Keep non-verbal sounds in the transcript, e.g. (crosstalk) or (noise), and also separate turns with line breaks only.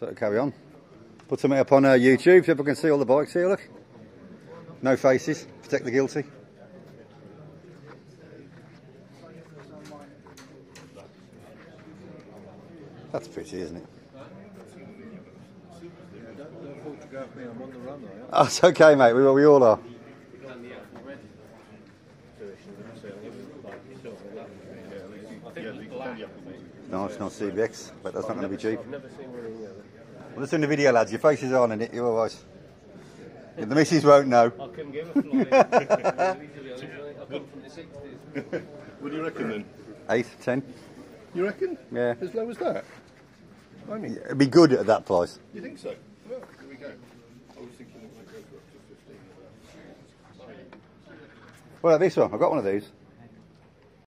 So carry on. Put something up on uh, YouTube so people can see all the bikes here, look. No faces, protect the guilty. That's pretty, isn't it? Oh, it's okay, mate. We, we all are. No, it's not CBX, but that's not going to be cheap.
Never seen one in the.
Well, let's do the video, lads. Your faces are on in it. You're all right. The missus won't know.
I couldn't give a flying. (laughs) I come from the 60s.
What do you reckon then?
Eight, ten.
You reckon?
Yeah.
As low as that? I mean,
It'd be good at that price.
you think so? Well, here we go. I was thinking it might go for up to 15.
What about this one? I've got one of these.